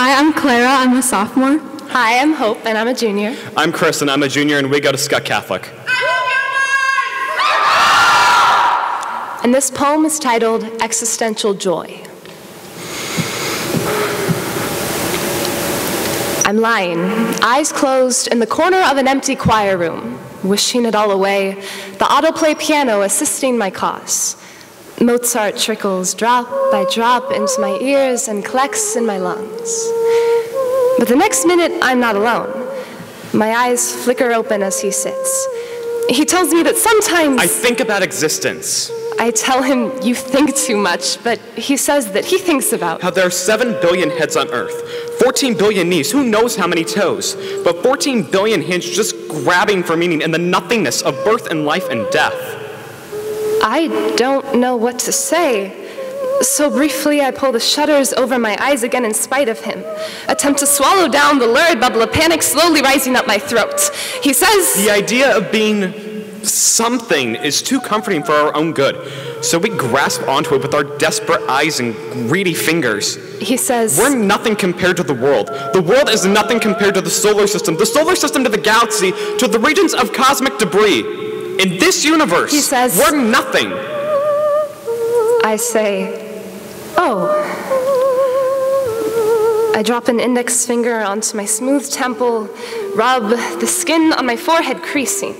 Hi, I'm Clara. I'm a sophomore. Hi, I'm Hope, and I'm a junior. I'm Chris, and I'm a junior, and we go to Skutt Catholic. And this poem is titled Existential Joy. I'm lying, eyes closed, in the corner of an empty choir room, wishing it all away, the autoplay piano assisting my cause. Mozart trickles drop by drop into my ears and collects in my lungs. But the next minute, I'm not alone. My eyes flicker open as he sits. He tells me that sometimes. I think about existence. I tell him, you think too much, but he says that he thinks about. How there are 7 billion heads on Earth, 14 billion knees, who knows how many toes, but 14 billion hands just grabbing for meaning in the nothingness of birth and life and death. I don't know what to say. So briefly, I pull the shutters over my eyes again in spite of him, attempt to swallow down the lurid bubble of panic slowly rising up my throat. He says, The idea of being something is too comforting for our own good, so we grasp onto it with our desperate eyes and greedy fingers. He says, We're nothing compared to the world. The world is nothing compared to the solar system, the solar system to the galaxy, to the regions of cosmic debris. In this universe, He says, we're nothing. I say, Oh. I drop an index finger onto my smooth temple, rub the skin on my forehead creasing.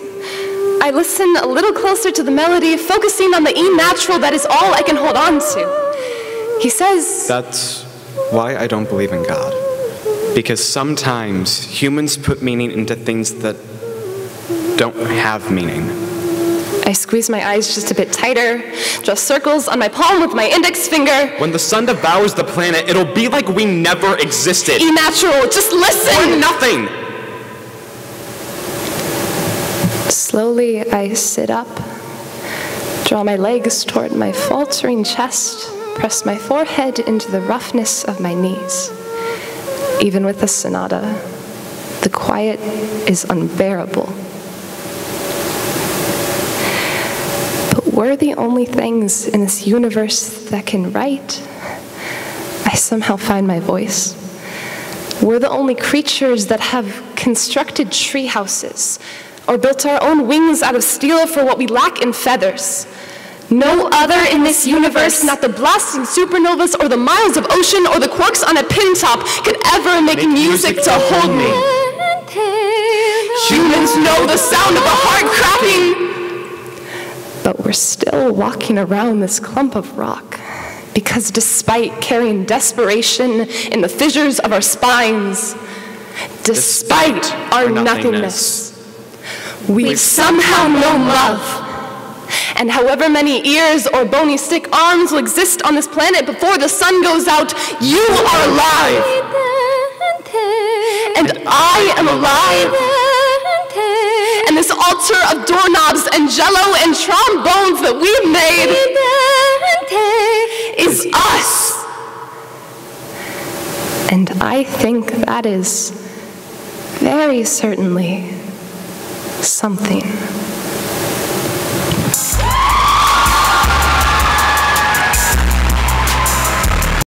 I listen a little closer to the melody, focusing on the E natural that is all I can hold on to. He says, That's why I don't believe in God. Because sometimes humans put meaning into things that don't have meaning. I squeeze my eyes just a bit tighter, draw circles on my palm with my index finger. When the sun devours the planet, it'll be like we never existed. E natural, just We're listen! nothing. Slowly, I sit up, draw my legs toward my faltering chest, press my forehead into the roughness of my knees. Even with the sonata, the quiet is unbearable. We're the only things in this universe that can write. I somehow find my voice. We're the only creatures that have constructed tree houses or built our own wings out of steel for what we lack in feathers. No other in this universe, not the blasting supernovas or the miles of ocean or the quarks on a pin top, could ever make, music, to hold me. Humans know the sound of a heart cracking. But we're still walking around this clump of rock because despite carrying desperation in the fissures of our spines, despite, our, nothingness, we somehow know love. And however many ears or bony stick arms will exist on this planet before the sun goes out, you are alive. And I am alive. Altar of doorknobs and jello and trombones that we've made is us. And I think that is very certainly something.